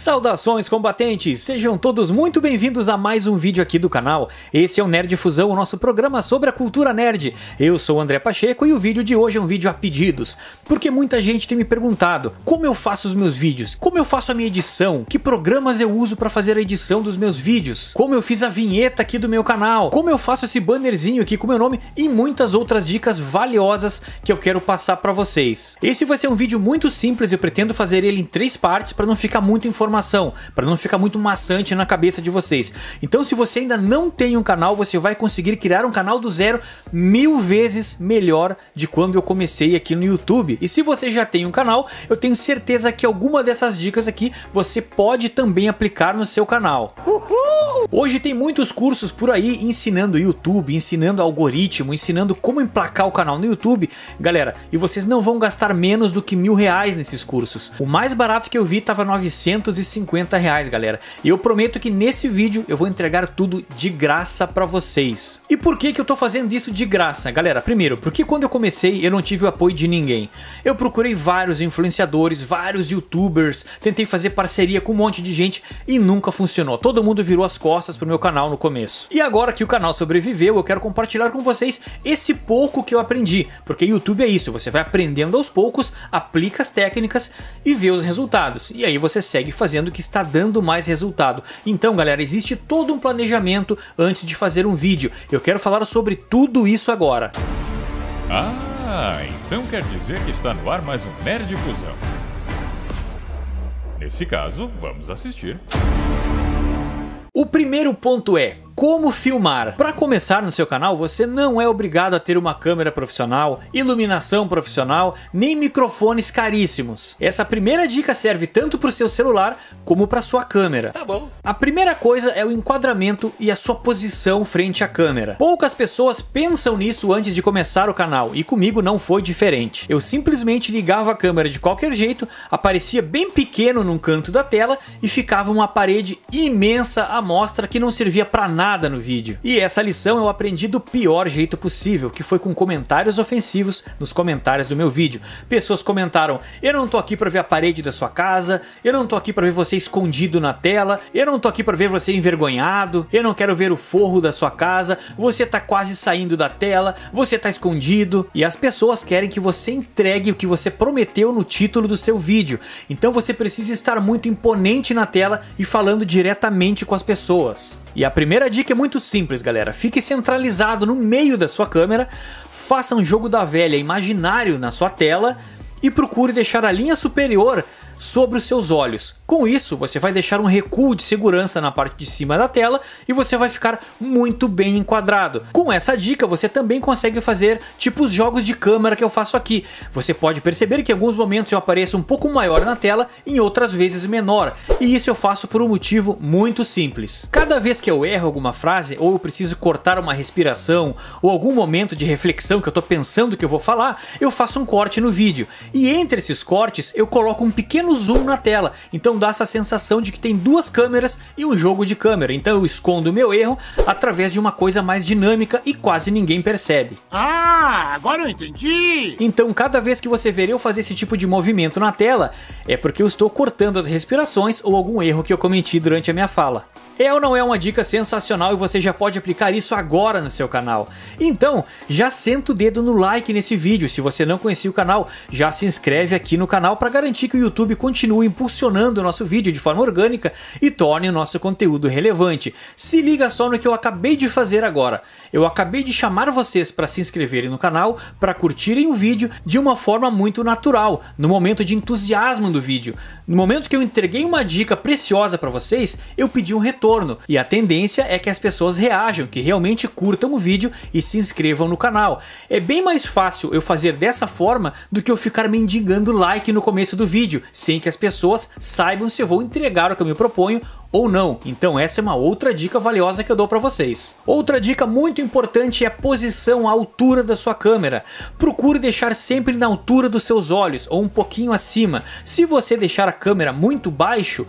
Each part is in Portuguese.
Saudações combatentes, sejam todos muito bem-vindos a mais um vídeo aqui do canal. Esse é o Nerd Fusão, o nosso programa sobre a cultura nerd. Eu sou o André Pacheco e o vídeo de hoje é um vídeo a pedidos, porque muita gente tem me perguntado como eu faço os meus vídeos, como eu faço a minha edição, que programas eu uso para fazer a edição dos meus vídeos, como eu fiz a vinheta aqui do meu canal, como eu faço esse bannerzinho aqui com meu nome e muitas outras dicas valiosas que eu quero passar para vocês. Esse vai ser um vídeo muito simples, eu pretendo fazer ele em três partes para não ficar muito informação informação, para não ficar muito maçante na cabeça de vocês. Então se você ainda não tem um canal, você vai conseguir criar um canal do zero mil vezes melhor de quando eu comecei aqui no YouTube. E se você já tem um canal, eu tenho certeza que alguma dessas dicas aqui você pode também aplicar no seu canal. Uhul! Hoje tem muitos cursos por aí ensinando YouTube, ensinando algoritmo, ensinando como emplacar o canal no YouTube. Galera, e vocês não vão gastar menos do que mil reais nesses cursos. O mais barato que eu vi estava 900 250 reais, galera. E eu prometo que nesse vídeo eu vou entregar tudo de graça para vocês. E por que que eu tô fazendo isso de graça, galera? Primeiro, porque quando eu comecei eu não tive o apoio de ninguém. Eu procurei vários influenciadores, vários youtubers, tentei fazer parceria com um monte de gente e nunca funcionou. Todo mundo virou as costas pro meu canal no começo. E agora que o canal sobreviveu, eu quero compartilhar com vocês esse pouco que eu aprendi, porque YouTube é isso, você vai aprendendo aos poucos, aplica as técnicas e vê os resultados. E aí você segue fazendo que está dando mais resultado. Então galera, existe todo um planejamento antes de fazer um vídeo. Eu quero falar sobre tudo isso agora. Ah, então quer dizer que está no ar mais um Nerd Fusão. Nesse caso, vamos assistir. O primeiro ponto é como filmar. Para começar no seu canal, você não é obrigado a ter uma câmera profissional, iluminação profissional, nem microfones caríssimos. Essa primeira dica serve tanto para o seu celular como para sua câmera. Tá bom. A primeira coisa é o enquadramento e a sua posição frente à câmera. Poucas pessoas pensam nisso antes de começar o canal e comigo não foi diferente. Eu simplesmente ligava a câmera de qualquer jeito, aparecia bem pequeno num canto da tela e ficava uma parede imensa à mostra que não servia para nada nada no vídeo. E essa lição eu aprendi do pior jeito possível, que foi com comentários ofensivos nos comentários do meu vídeo. Pessoas comentaram, eu não tô aqui para ver a parede da sua casa, eu não tô aqui para ver você escondido na tela, eu não tô aqui para ver você envergonhado, eu não quero ver o forro da sua casa, você tá quase saindo da tela, você tá escondido. E as pessoas querem que você entregue o que você prometeu no título do seu vídeo. Então você precisa estar muito imponente na tela e falando diretamente com as pessoas. E a primeira dica é muito simples, galera. Fique centralizado no meio da sua câmera, faça um jogo da velha imaginário na sua tela e procure deixar a linha superior sobre os seus olhos. Com isso, você vai deixar um recuo de segurança na parte de cima da tela e você vai ficar muito bem enquadrado. Com essa dica, você também consegue fazer tipo os jogos de câmera que eu faço aqui. Você pode perceber que em alguns momentos eu apareço um pouco maior na tela, em outras vezes menor. E isso eu faço por um motivo muito simples. Cada vez que eu erro alguma frase, ou eu preciso cortar uma respiração, ou algum momento de reflexão que eu estou pensando que eu vou falar, eu faço um corte no vídeo. E entre esses cortes, eu coloco um pequeno pequeno zoom na tela, então dá essa sensação de que tem duas câmeras e um jogo de câmera, então eu escondo o meu erro através de uma coisa mais dinâmica e quase ninguém percebe. Ah, agora eu entendi! Então cada vez que você ver eu fazer esse tipo de movimento na tela, é porque eu estou cortando as respirações ou algum erro que eu cometi durante a minha fala. É ou não é uma dica sensacional e você já pode aplicar isso agora no seu canal? Então, já senta o dedo no like nesse vídeo, se você não conhecia o canal, já se inscreve aqui no canal para garantir que o YouTube continue impulsionando o nosso vídeo de forma orgânica e torne o nosso conteúdo relevante. Se liga só no que eu acabei de fazer agora. Eu acabei de chamar vocês para se inscreverem no canal, para curtirem o vídeo de uma forma muito natural, no momento de entusiasmo do vídeo. No momento que eu entreguei uma dica preciosa para vocês, eu pedi um retorno e a tendência é que as pessoas reajam, que realmente curtam o vídeo e se inscrevam no canal. É bem mais fácil eu fazer dessa forma do que eu ficar mendigando like no começo do vídeo, sem que as pessoas saibam se eu vou entregar o que eu me proponho ou não. Então essa é uma outra dica valiosa que eu dou para vocês. Outra dica muito importante é a posição, a altura da sua câmera. Procure deixar sempre na altura dos seus olhos ou um pouquinho acima. Se você deixar a câmera muito baixo,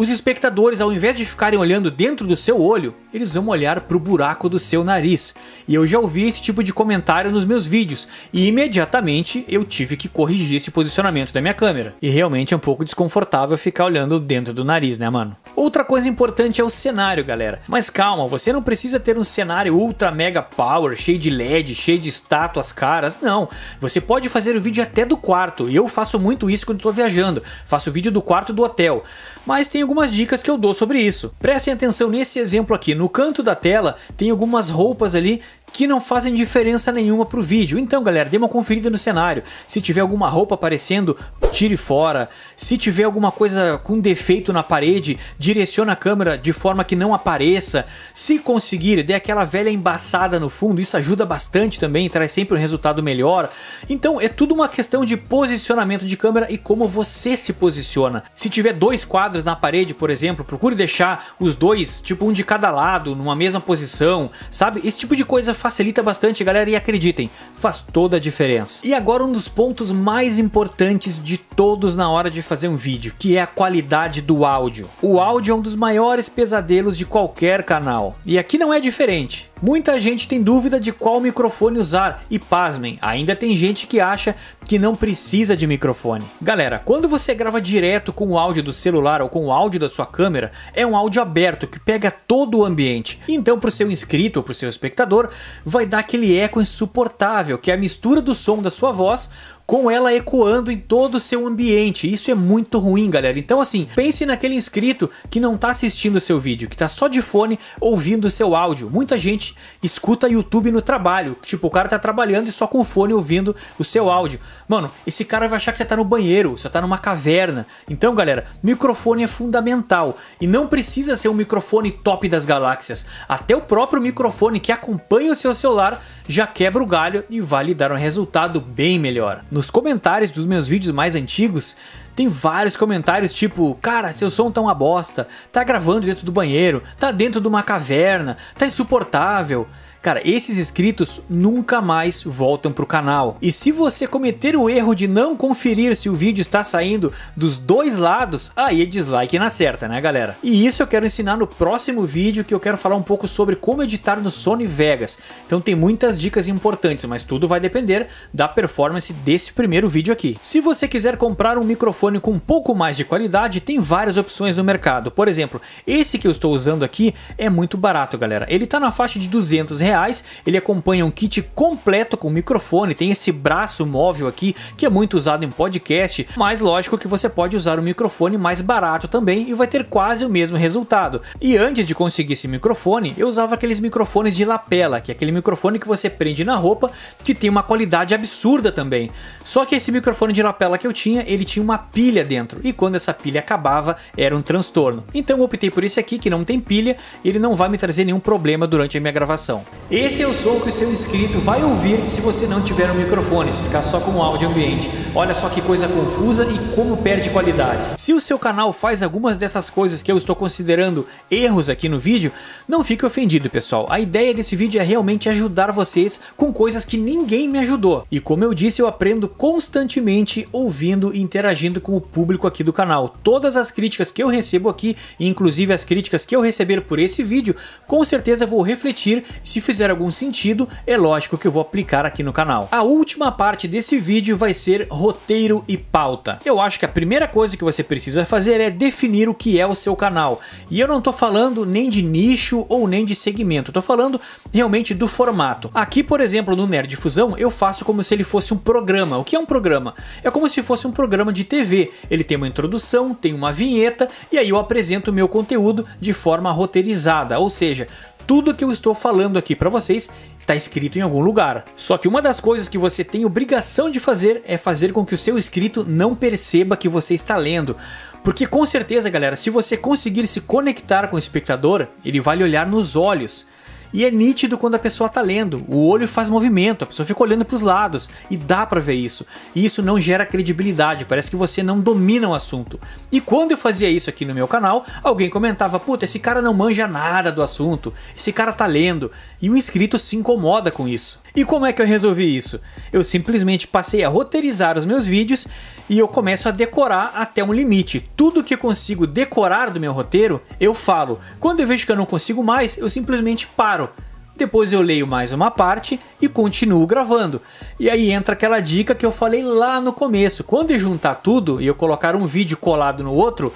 Os espectadores, ao invés de ficarem olhando dentro do seu olho, eles vão olhar para o buraco do seu nariz. E eu já ouvi esse tipo de comentário nos meus vídeos, e imediatamente eu tive que corrigir esse posicionamento da minha câmera. E realmente é um pouco desconfortável ficar olhando dentro do nariz, né mano? Outra coisa importante é o cenário, galera. Mas calma, você não precisa ter um cenário ultra mega power, cheio de LED, cheio de estátuas caras, não. Você pode fazer o vídeo até do quarto, e eu faço muito isso quando estou viajando. Faço vídeo do quarto do hotel. Mas tem algumas dicas que eu dou sobre isso. Prestem atenção nesse exemplo aqui. No canto da tela tem algumas roupas ali que não fazem diferença nenhuma pro vídeo. Então, galera, dê uma conferida no cenário. Se tiver alguma roupa aparecendo, tire fora. Se tiver alguma coisa com defeito na parede, direcione a câmera de forma que não apareça. Se conseguir, dê aquela velha embaçada no fundo, isso ajuda bastante também, traz sempre um resultado melhor. Então, é tudo uma questão de posicionamento de câmera e como você se posiciona. Se tiver dois quadros na parede, por exemplo, procure deixar os dois, tipo um de cada lado, numa mesma posição, sabe? Esse tipo de coisa facilita bastante, galera, e acreditem, faz toda a diferença. E agora um dos pontos mais importantes de todos na hora de fazer um vídeo, que é a qualidade do áudio. O áudio é um dos maiores pesadelos de qualquer canal, e aqui não é diferente. Muita gente tem dúvida de qual microfone usar e pasmem, ainda tem gente que acha que não precisa de microfone. Galera, quando você grava direto com o áudio do celular ou com o áudio da sua câmera, é um áudio aberto que pega todo o ambiente. Então para o seu inscrito ou para o seu espectador, vai dar aquele eco insuportável, que é a mistura do som da sua voz com ela ecoando em todo o seu ambiente. Isso é muito ruim, galera. Então assim, pense naquele inscrito que não está assistindo o seu vídeo, que está só de fone ouvindo o seu áudio. Muita gente escuta YouTube no trabalho. Tipo, o cara tá trabalhando e só com o fone ouvindo o seu áudio. Mano, esse cara vai achar que você tá no banheiro, você tá numa caverna. Então, galera, microfone é fundamental. E não precisa ser um microfone top das galáxias. Até o próprio microfone que acompanha o seu celular já quebra o galho e vai lhe dar um resultado bem melhor. Nos comentários dos meus vídeos mais antigos, tem vários comentários tipo, cara, seu som tá uma bosta, tá gravando dentro do banheiro, tá dentro de uma caverna, tá insuportável. Cara, esses inscritos nunca mais voltam pro canal. E se você cometer o erro de não conferir se o vídeo está saindo dos dois lados, aí é dislike na certa, né galera? E isso eu quero ensinar no próximo vídeo que eu quero falar um pouco sobre como editar no Sony Vegas. Então tem muitas dicas importantes, mas tudo vai depender da performance desse primeiro vídeo aqui. Se você quiser comprar um microfone com um pouco mais de qualidade, tem várias opções no mercado. Por exemplo, esse que eu estou usando aqui é muito barato, galera. Ele está na faixa de 200 reais reais. Ele acompanha um kit completo com microfone, tem esse braço móvel aqui que é muito usado em podcast, mas lógico que você pode usar um microfone mais barato também e vai ter quase o mesmo resultado. E antes de conseguir esse microfone, eu usava aqueles microfones de lapela, que é aquele microfone que você prende na roupa, que tem uma qualidade absurda também. Só que esse microfone de lapela que eu tinha, ele tinha uma pilha dentro, e quando essa pilha acabava, era um transtorno. Então eu optei por esse aqui, que não tem pilha, ele não vai me trazer nenhum problema durante a minha gravação. Esse é o som que o seu inscrito vai ouvir se você não tiver um microfone, se ficar só com o áudio ambiente. Olha só que coisa confusa e como perde qualidade. Se o seu canal faz algumas dessas coisas que eu estou considerando erros aqui no vídeo, não fique ofendido pessoal. A ideia desse vídeo é realmente ajudar vocês com coisas que ninguém me ajudou. E como eu disse, eu aprendo constantemente ouvindo e interagindo com o público aqui do canal. Todas as críticas que eu recebo aqui, inclusive as críticas que eu receber por esse vídeo, com certeza vou refletir se fizer algum sentido, é lógico que eu vou aplicar aqui no canal. A última parte desse vídeo vai ser roteiro e pauta. Eu acho que a primeira coisa que você precisa fazer é definir o que é o seu canal. E eu não estou falando nem de nicho ou nem de segmento, estou falando realmente do formato. Aqui, por exemplo, no Nerd Fusão, eu faço como se ele fosse um programa. O que é um programa? É como se fosse um programa de TV. Ele tem uma introdução, tem uma vinheta e aí eu apresento o meu conteúdo de forma roteirizada, ou seja, tudo que eu estou falando aqui para vocês está escrito em algum lugar. Só que uma das coisas que você tem obrigação de fazer é fazer com que o seu inscrito não perceba que você está lendo. Porque com certeza, galera, se você conseguir se conectar com o espectador, ele vai lhe olhar nos olhos. E é nítido quando a pessoa tá lendo, o olho faz movimento, a pessoa fica olhando para os lados e dá para ver isso. E isso não gera credibilidade, parece que você não domina o assunto. E quando eu fazia isso aqui no meu canal, alguém comentava: "Puta, esse cara não manja nada do assunto, esse cara tá lendo". E o inscrito se incomoda com isso. E como é que eu resolvi isso? Eu simplesmente passei a roteirizar os meus vídeos e eu começo a decorar até um limite. Tudo que eu consigo decorar do meu roteiro, eu falo. Quando eu vejo que eu não consigo mais, eu simplesmente paro. Depois eu leio mais uma parte e continuo gravando. E aí entra aquela dica que eu falei lá no começo. Quando eu juntar tudo e eu colocar um vídeo colado no outro,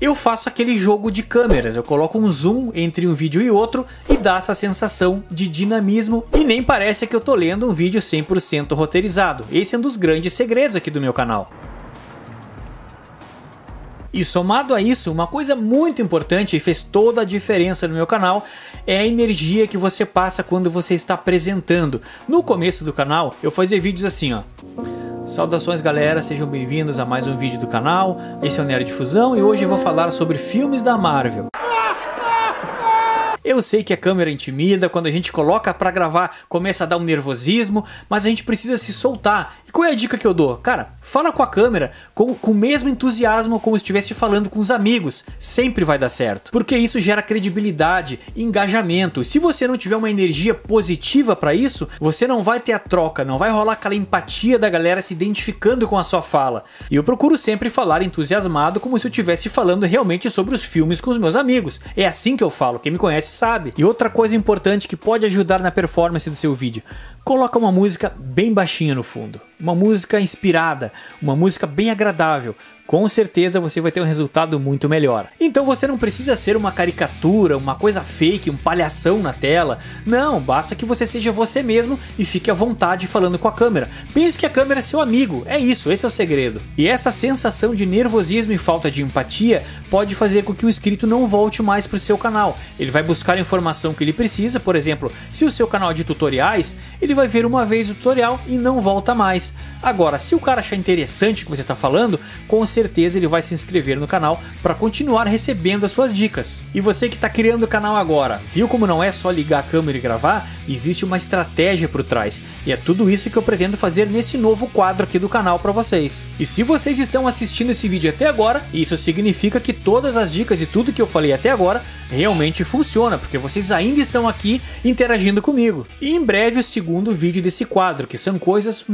eu faço aquele jogo de câmeras. Eu coloco um zoom entre um vídeo e outro e dá essa sensação de dinamismo e nem parece que eu tô lendo um vídeo 100% roteirizado. Esse é um dos grandes segredos aqui do meu canal. E somado a isso, uma coisa muito importante e fez toda a diferença no meu canal é a energia que você passa quando você está apresentando. No começo do canal, eu fazia vídeos assim, ó. Saudações galera, sejam bem-vindos a mais um vídeo do canal. Esse é o Nerd Difusão e hoje eu vou falar sobre filmes da Marvel. Eu sei que a câmera intimida, quando a gente coloca para gravar começa a dar um nervosismo, mas a gente precisa se soltar. E qual é a dica que eu dou? Cara, fala com a câmera com, com o mesmo entusiasmo como se estivesse falando com os amigos. Sempre vai dar certo. Porque isso gera credibilidade, engajamento. E se você não tiver uma energia positiva para isso, você não vai ter a troca, não vai rolar aquela empatia da galera se identificando com a sua fala. E eu procuro sempre falar entusiasmado como se eu estivesse falando realmente sobre os filmes com os meus amigos. É assim que eu falo, quem me conhece sabe. E outra coisa importante que pode ajudar na performance do seu vídeo, coloca uma música bem baixinha no fundo, uma música inspirada, uma música bem agradável, com certeza você vai ter um resultado muito melhor. Então você não precisa ser uma caricatura, uma coisa fake, um palhação na tela. Não, basta que você seja você mesmo e fique à vontade falando com a câmera. Pense que a câmera é seu amigo, é isso, esse é o segredo. E essa sensação de nervosismo e falta de empatia pode fazer com que o inscrito não volte mais para o seu canal. Ele vai buscar a informação que ele precisa, por exemplo, se o seu canal é de tutoriais, ele vai ver uma vez o tutorial e não volta mais. Agora, se o cara achar interessante o que você está falando, com certeza ele vai se inscrever no canal para continuar recebendo as suas dicas. E você que está criando o canal agora, viu como não é só ligar a câmera e gravar? Existe uma estratégia por trás. E é tudo isso que eu pretendo fazer nesse novo quadro aqui do canal para vocês. E se vocês estão assistindo esse vídeo até agora, isso significa que todas as dicas e tudo que eu falei até agora realmente funciona, porque vocês ainda estão aqui interagindo comigo. E em breve o segundo vídeo desse quadro, que são coisas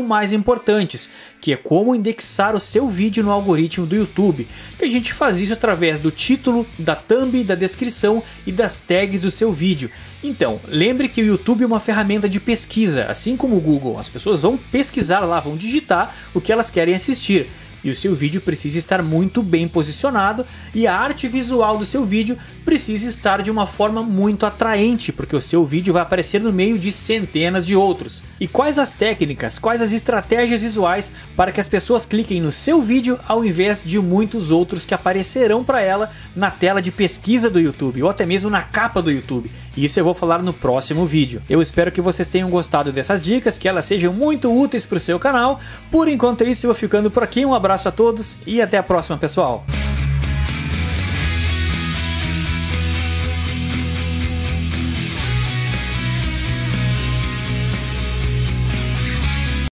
muito mais importantes, que é como indexar o seu vídeo no algoritmo do YouTube, que a gente faz isso através do título, da thumb, da descrição e das tags do seu vídeo. Então, lembre que o YouTube é uma ferramenta de pesquisa, assim como o Google. As pessoas vão pesquisar lá, vão digitar o que elas querem assistir e o seu vídeo precisa estar muito bem posicionado e a arte visual do seu vídeo precisa estar de uma forma muito atraente, porque o seu vídeo vai aparecer no meio de centenas de outros. E quais as técnicas, quais as estratégias visuais para que as pessoas cliquem no seu vídeo ao invés de muitos outros que aparecerão para ela na tela de pesquisa do YouTube ou até mesmo na capa do YouTube. Isso eu vou falar no próximo vídeo. Eu espero que vocês tenham gostado dessas dicas, que elas sejam muito úteis para o seu canal. Por enquanto é isso, eu vou ficando por aqui. Um abraço a todos e até a próxima, pessoal.